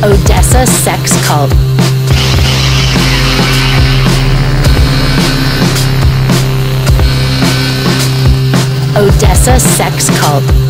Odessa Sex Cult. Odessa Sex Cult.